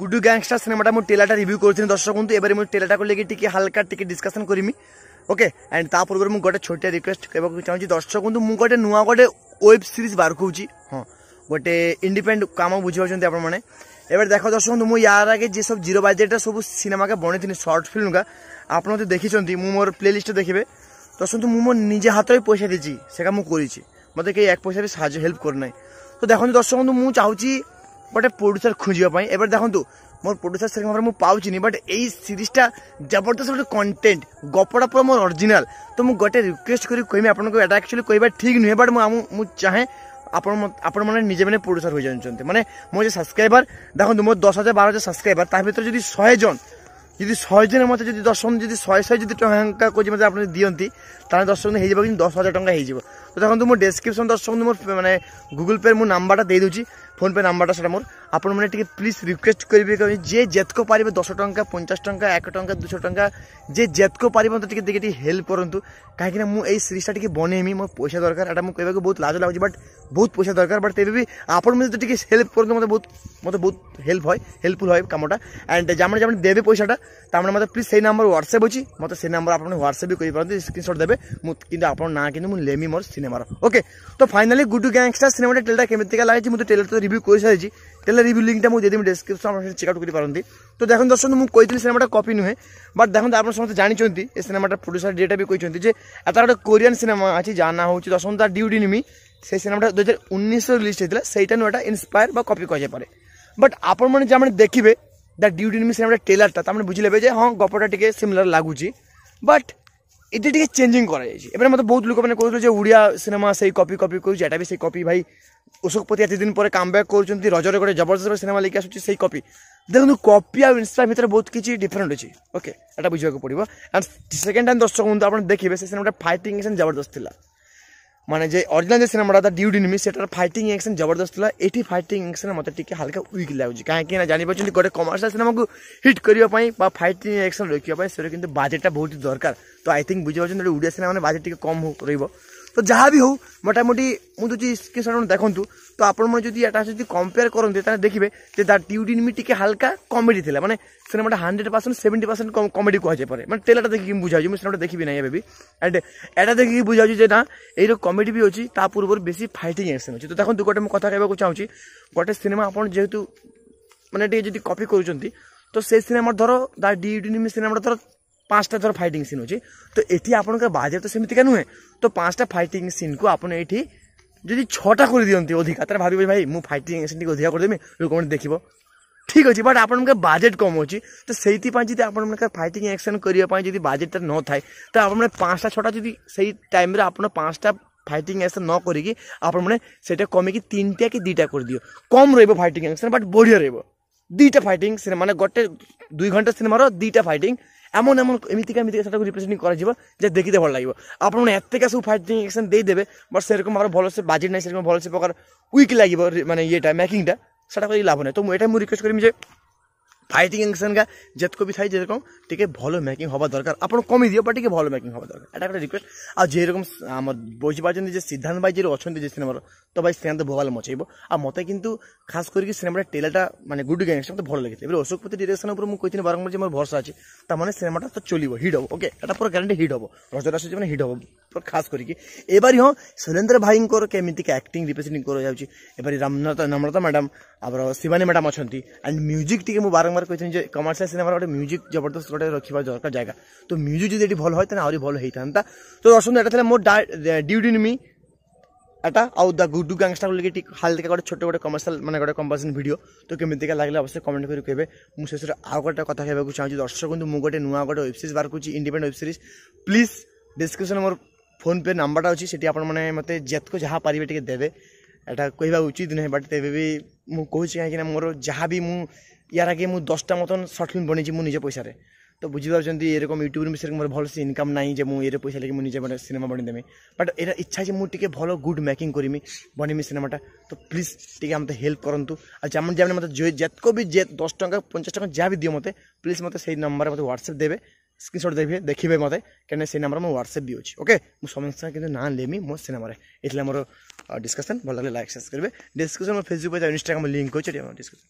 গুডু gangster সিনেমাটা আমি টেলাটা review করছি দর্শক বন্ধু এবারে আমি টেলাটা করলে টিকি হালকা টিকি ডিসকাশন করিমি ওকে অ্যান্ড তা পূর্বে গোটে ছোট রিকোয়েস্ট করা চাহুছি দর্শক বন্ধু মু গোটে নূয়া গোটে ওয়েব সিরিজ বার করছি হ্যাঁ গোটে ইন্ডিপেন্ড কাম বুঝি বুঝিপারছেন আপনার এবার দেখো দর্শক বন্ধু মু ইয়ার আগে যেসব জিরো বাজেটটা সব সিনেমাকে বনে থাকি সর্ট ফিল্ম ফিল্মকা আপনার তো দেখিছেন মু মোর প্লে লিস্টে দেখবে দর্শক বন্ধু মু নিজে হাতরে পয়সা দিয়েছি সেটা মু করেছি মতো কে এক পয়সা সাহায্য হেল্প করে নাই তো দেখুন দর্শক বন্ধু মু চাহুছি ଗୋଟେ ପ୍ରଡ୍ୟୁସର ଖୋଜିବା ପାଇଁ ଏବେ ଦେଖନ୍ତୁ ମୋର ପ୍ରଡ୍ୟୁସର ସେରକମ ଭାବରେ ମୁଁ ପାଉଛିନି ବଟ୍ ଏଇ ସିରିଜଟା ଜବରଦସ୍ତ ଗୋଟେ କଣ୍ଟେଣ୍ଟ ଗପଟା ପୁରା ମୋର ଅରିଜିନାଲ ତ ମୁଁ ଗୋଟେ ରିକ୍ୱେଷ୍ଟ କରି କହିବି ଆପଣଙ୍କୁ ଏଇଟା ଆକ୍ଚୁଆଲି କହିବା ଠିକ୍ ନୁହେଁ ବଟ୍ ମୁଁ ମୁଁ ଚାହେଁ ଆପଣ ଆପଣମାନେ ନିଜେ ମାନେ ପ୍ରଡ୍ୟୁସର ହୋଇଯାଉଛନ୍ତି ମାନେ ମୋ ଯେ ସବସ୍କ୍ରାଇବର ଦେଖନ୍ତୁ ମୋର ଦଶ ହଜାର ବାର ହଜାର ସବସ୍କ୍ରାଇବର ତା ଭିତରେ ଯଦି ଶହେ ଜଣ যদি শহেজনে মতো যদি দশ জন যদি শহে শহে যদি টঙ্কা করে মতো আপনি দিকে তাহলে দশ জন হয়ে যাব কিন্তু দশ হাজার টঙ্কা হয়ে যাব তখন তো ମୁଁ ଡେସ୍କ୍ରିପସନ୍ ଦର୍ଶକ ମୋର ମାନେ ଗୁଗୁଲ୍ ପେ'ରେ ମୁଁ ନମ୍ବରଟା ଦେଇଦେଉଛି ଫୋନ୍ପେ ନମ୍ବରଟା ସେଇଟା ମୋର ଆପଣମାନେ ଟିକେ ପ୍ଲିଜ୍ ରିକ୍ୱେଷ୍ଟ କରିବେ ଯିଏ ଯେତକ ପାରିବେ ଦଶ ଟଙ୍କା ପଚାଶ ଟଙ୍କା ଏକ ଟଙ୍କା ଦୁଇଶହ ଟଙ୍କା ଯିଏ ଯେତକ ପାରିବ ମୋତେ ଟିକେ ଟିକେ ଟିକେ ହେଲ୍ପ କରନ୍ତୁ କାହିଁକିନା ମୁଁ ଏଇ ସିରିଜ୍ଟା ଟିକେ ବନେଇମି ମୋର ପଇସା ଦରକାର ଏଇଟା ମୁଁ କହିବାକୁ ବହୁତ ଲାଜ ଲାଗୁଛି ବଟ୍ ବହୁତ ପଇସା ଦରକାର ବଟ୍ ତେବେ ବି ଆପଣମାନେ ଯଦି ଟିକେ ହେଲ୍ପ କରନ୍ତୁ ମୋତେ ବହୁତ ମୋତେ ବହୁତ ହେଲ୍ପ হয় ହେଲ୍ପଫୁଲ୍ হয় କାମଟା ଆଣ୍ଡ ଯେମାନେ ଯେମାନେ ଦେବେ ପଇସାଟା ତାମାନେ ମୋତେ ପ୍ଲିଜ୍ ସେଇ ନମ୍ବର ହ୍ୱାଟ୍ସଆପ୍ ଅଛି ମୋତେ ସେଇ ନମ୍ବର ଆପଣ ହ୍ୱାଟ୍ସଆପ୍ ବି କରିପାରନ୍ତି ସ୍କ୍ରିନସଟ୍ ଦେବେ ମୁଁ କିନ୍ତୁ ଆପଣଙ୍କ ନାଁ କିନ୍ତୁ ମୁଁ ଲେମି ମୋର ସିନେମା सिनेमा ओके তো ফাইনালি গুডু গ্যাংস্টার সিনেমাটা টেলটা কেমিতি লাগছে মু টেলর তো রিভিউ করে সারিছি টেলর রিভিউ লিঙ্কটা মু দেদেমি ডেসক্রিপশন আপনার চেক আউট করে পারন্তি তো দেখুন দর্শক মু কইতিলি সিনেমাটা কপি নুহে বাট দেখুন আপনারা সমস্ত জানিছন্তি এই সিনেমাটা প্রোডিউসার ডেটা বি কইছন্তি যে এটা গোটে কোরিয়ান সিনেমা আছে যা না হচ্ছে দশম তার ডিউটি নিমি সেই সিনেমাটা দুই হাজার উনিশশো রিলিজ হয়েছিল সেইটা নু এটা ইন্সপায়ার বা কপি কুযাইপরে বট আপন মানে যে আপনার দেখবে দ্য ডিউটি নিমি সিনেমাটা টেলারটা তার মানে বুঝিলেবে যে হ্যাঁ গপটা টিকে সিমিলার লাগুছি বট এটা ଟିକେ ଚେଞ୍ଜିଂ କରାଯାଇଛି ଏବେ ମୋତେ ବହୁତ ଲୋକମାନେ କହୁଥିଲେ ଯେ ଓଡ଼ିଆ ସିନେମା ସେଇ କପି କପି କରୁଛି ଏଇଟା ବି ସେଇ କପି ଭାଇ ଉଷକପତି ଏତେ ଦିନ ପରେ କାମ୍ ବ୍ୟାକ୍ କରୁଛନ୍ତି ରଜରେ ଗୋଟେ ଜବରଦସ୍ତ ସିନେମା ଲେଖି ଆସୁଛି ସେଇ କପି ଦେଖନ୍ତୁ କପି ଆଉ ଇନ୍ସପା ଭିତରେ ବହୁତ କିଛି ଡିଫରେଣ୍ଟ ଅଛି ଓକେ ଏଇଟା ବୁଝିବାକୁ ପଡ଼ିବ ଆଣ୍ଡ ସେକେଣ୍ଡ ଟାଇମ୍ ଦର୍ଶକ ବନ୍ଧୁ ଆପଣ ଦେଖିବେ ସେ ସିନେମାଟା ଫାଇଟିଂ ସିନ୍ ଜବରଦସ୍ତ ଥିଲା মানে যে অরিজিনাল যে সিনেমাটা দ্য ডিউড ইনমি সেটার ফাইটিং অ্যাকশন জবরদস্ত এটি ফাইটিং আ্যাকশন মতো টিকে হালকা ୱିକ୍ ଲାଗୁଛି କାହିଁକି ନା ଜାଣିପାରୁଛନ୍ତି ଗୋଟେ କମର୍ସିଆଲ ସିନେମାକୁ ହିଟ୍ କରିବା ପାଇଁ ବା ଫାଇଟିଂ ଆକ୍ସନ୍ ରଖିବା ପାଇଁ ସେଟା କିନ୍ତୁ ବଜେଟ୍ଟା ବହୁତ ଦରକାର ତ ଆଇ ଥିଙ୍କ ବୁଝିପାରୁଛନ୍ତି ଗୋଟେ ଓଡ଼ିଆ ସିନେମାରେ ବଜେଟ୍ ଟିକେ କମ୍ ରହିବ তো ଯାହା ବି ହଉ ମୋଟାମୋଟି ମୁଁ ଦେଉଛି ସ୍କ୍ରିନ୍ସଟ୍ ଦେଖନ୍ତୁ ତ ଆପଣମାନେ ଯଦି ଏଟା ଯଦି କମ୍ପେୟାର କରନ୍ତି ତାହେଲେ ଦେଖିବେ ଯେ ତା ଟ୍ୟୁଡିନମି ଟିକେ ହାଲକା କମେଡ଼ି ଥିଲା ମାନେ ସିନେମାଟା hundred percent seventy percent comedy କୁହାଯାଇ ପାରେ ମାନେ ଟେଲାଟା ଦେଖିକି ବୁଝାଉଛି ମୁଁ ସିନେମାଟା ଦେଖିବି ନାହିଁ ଏବେ ବି ଆଣ୍ଡ ଏଟା ଦେଖିକି ବୁଝାଉଛି ଯେ ନା ଏଇର କମେଡ଼ି ବି ଅଛି ତା ପୂର୍ବରୁ ବେଶୀ ଫାଇଟିଂ ଏକ୍ସନ୍ ଅଛି ତ ଦେଖନ୍ତୁ ଗୋଟେ ମୁଁ କଥା କହିବାକୁ ଚାହୁଁଛି ଗୋଟେ ସିନେମା ଆପଣ ଯେହେତୁ ମାନେ ଟିକେ ଯଦି କପି କରୁଛନ୍ତି ତ ସେ ସିନେମା ଧର ତା ଡି ୟୁଡିନିମି ସିନେମାଟା ଧର পাঁচটা ধর ফাইটিং সিন ଅଛି ତ ଏଠି ଆପଣଙ୍କର ବଜେଟ୍ ତ ସେମିତିକା ନୁହେଁ ତ ପାଞ୍ଚଟା ଫାଇଟିଂ ସିନ୍କୁ ଆପଣ ଏଠି ଯଦି ଛଅଟା କରିଦିଅନ୍ତି ଅଧିକା ତାହେଲେ ଭାବିବେ ଭାଇ ମୁଁ ଫାଇଟିଂ ସିନ୍ଟିକୁ ଅଧିକା କରିଦେବି ଲୋକମାନେ ଦେଖିବ ଠିକ୍ ଅଛି ବଟ୍ ଆପଣଙ୍କ ବଜେଟ୍ କମ୍ ଅଛି ତ ସେଇଥିପାଇଁ ଯଦି ଆପଣମାନଙ୍କ ଫାଇଟିଂ ଆକ୍ସନ୍ କରିବା ପାଇଁ ଯଦି ବଜେଟ୍ଟା ନଥାଏ ତ ଆପଣମାନେ ପାଞ୍ଚଟା ଛଅଟା ଯଦି ସେଇ ଟାଇମ୍ରେ ଆପଣ ପାଞ୍ଚଟା ফাইটিং অ্যাকশন ন করিকি আপনার সেটা কমিকি তিনটা কি দুইটা করে দিও কম রইব ফাইটিং অ্যাকশন বাট বড়িয়া রইব দুইটা ফাইটিং সিনেমা মানে গোটে দুই ঘন্টা সিনেমার দুইটা ফাইটিং এমন এমন এমিতিকা এমিতিকা সেটাকে রিপ্রেজেন্টিং করা যাব যে দেখতে ভালো লাগবে আপনার থেকে সব ফাইটিং একশন দিয়ে দেবে বা সেরকম আমার ভালসে বাজেট নাই সেরকম ভালসে প্রকার উইক লাগবে মানে ইয়েটা মেকিংটা সেটা করে লাভ নেই তো এটা মু রিকোয়েস্ট করি যে ଫାଇଟିଂ ଏକ୍ସନ୍କା ଯେତକ ବି ଥାଏ ଯେରକମ ଟିକେ ଭଲ ମେକିଂ ହେବା ଦରକାର ଆପଣ କମେଇ ଦିଅ ବା ଟିକେ ଭଲ ମେକିଂ ହେବା ଦରକାର ଏଇଟା ଗୋଟେ ରିକ୍ୱେଷ୍ଟ ଆଉ ଯେରକମ ଆମର ବୁଝିପାରୁଛନ୍ତି ଯେ ସିଦ୍ଧାନ୍ତ ଭାଇ ଯିଏ ଅଛନ୍ତି ଯେ ସିନେମାର ତ ଭାଇ ସିଦ୍ଧାନ୍ତ ଭୋବାଲ ମଚେଇବ ଆଉ ମୋତେ କିନ୍ତୁ ଖାସ କରିକି ସିନେମାଟା ଟେଲାଟା ମାନେ ଗୁଡ୍ ଗ୍ୟାଙ୍ଗସ୍ ମୋତେ ଭଲ ଲାଗିଥିଲା ଏବେ ଅଶୋକପତି ଡିରେକ୍ସନ୍ ଉପରେ ମୁଁ କହିଥିଲି ବାରମ୍ବାର ଯେ ମୋର ଭରସା ଅଛି ତା ମାନେ ସିନେମାଟା ତ ଚଲିବ ହିଟ୍ ହେବ ଓକେ ଏଇଟା ପୁରା ଗ୍ୟାରେଣ୍ଟି ହିଟ୍ ହେବ ରଜରାଶ ମାନେ ହିଟ୍ ହେବ ଖାସ୍ କରିକି ଏବାରି ହଁ ଶୈଲେନ୍ଦ୍ର ଭାଇଙ୍କର କେମିତିକା ଆକ୍ଟିଂ ରିପ୍ରେଜେଣ୍ଟିଂ କରାଯାଉଛି ଏବାରି ରାମନାଥ ନମ୍ରତା ମ୍ୟାଡ଼ାମ୍ ଆମର ଶିବାନୀ ମ୍ୟାଡ଼ାମ୍ ଅଛନ୍ତି ଆଣ୍ଡ ମ୍ୟୁଜିକ୍ ଟିକେ ମୁଁ ବାରମ୍ବାର କହିଛନ୍ତି ଯେ କମର୍ସିଆଲ୍ ସିନେମାର ଗୋଟେ ମ୍ୟୁଜିକ୍ ଜବରଦସ୍ତ ଗୋଟେ ରଖିବା ଦରକାର ଜାଗା ତ ମ୍ୟୁଜିକ୍ ଯଦି ଏଠି ଭଲ ହୁଏ ତାହେଲେ ଆହୁରି ଭଲ ହେଇଥାନ୍ତା ତ ଦର୍ଶନ୍ତୁ ଏଇଟା ଥିଲା ମୋ ଡ୍ୟୁଟି ନିମି এটা আউ দ্য গুডু গ্যাংস্টার লিখে ঠিক হালকা গোটে ছোট গোটে কমর্সিয়াল মানে গোটে কম্পালসন ভিডিও তো কেমিতিকা লাগলে অবশ্যই কমেন্ট করে কেবে মু শেষে আউ গোটে কথা কহবাকে চাহুছি দর্শক বন্ধু মু গোটে নূয়া গোটে ওয়েব সিরিজ বার করছি independent web series please description more PhonePe ନମ୍ବରଟା ଅଛି ସେଠି ଆପଣମାନେ ମୋତେ ଯେତକ ଯାହା ପାରିବେ ଟିକେ ଦେବେ ଏଇଟା କହିବା ଉଚିତ ନୁହେଁ ବଟ୍ ତେବେ ବି ମୁଁ କହୁଛି କାହିଁକିନା ମୋର ଯାହା ବି ମୁଁ ୟାର ଆଗେ ମୁଁ ଦଶଟା ମତନ ସର୍ଟ ଫିଲ୍ମ ବନେଇଛି ମୁଁ ନିଜ ପଇସାରେ ତ ବୁଝିପାରୁଛନ୍ତି ଏରକମ ୟୁଟ୍ୟୁବ୍ ବିଷୟରେ ମୋର ଭଲସେ ଇନକମ୍ ନାହିଁ ଯେ ମୁଁ ଏରେ ପଇସା ଲାଗି ମୁଁ ନିଜେ ମାନେ ସିନେମା ବନେଇଦେମି ବଟ୍ ଏଇଟା ଇଚ୍ଛା ଅଛି ମୁଁ ଟିକେ ଭଲ ଗୁଡ୍ ମେକିଂ କରିମି ବନେଇମି ସିନେମାଟା ତ ପ୍ଲିଜ୍ ଟିକେ ମୋତେ ହେଲ୍ପ କରନ୍ତୁ ଆଉ ଯେମିତି ଯେମିତି ମୋତେ ଯେତକ ବି ଯେ ଦଶ ଟଙ୍କା ପଚାଶ ଟଙ୍କା ଯାହା ବି ଦିଅ ମୋତେ ପ୍ଲିଜ୍ ମୋତେ ସେଇ ନମ୍ବରରେ ମୋତେ ହ୍ୱାଟ୍ସଆପ୍ ଦେବେ ସ୍କ୍ରିନ୍ସଟ୍ ଦେବେ ଦେଖିବେ ମୋତେ କାହିଁକିନା ସେଇ ନମ୍ବର ମୁଁ ହ୍ୱାଟ୍ସଆପ୍ ବି ଅଛି ଓକେ ମୁଁ ସମସ୍ତଙ୍କ କିନ୍ତୁ ନାଁ ନେମି ମୋ ସେ ନମ୍ବରରେ ଏଇଥିଲା ମୋର ଡିସ୍କସନ୍ ଭଲ ଲାଗିଲେ ଲାଇକ୍ ସେସ୍ କରିବେ ଡିସ୍କସନ୍ ମୋ ଫେସବୁକ୍ ଇନଷ୍ଟାଗ୍ରାମ୍ ଲିଙ୍କ୍ ଅଛି ଡିସ୍କସନ୍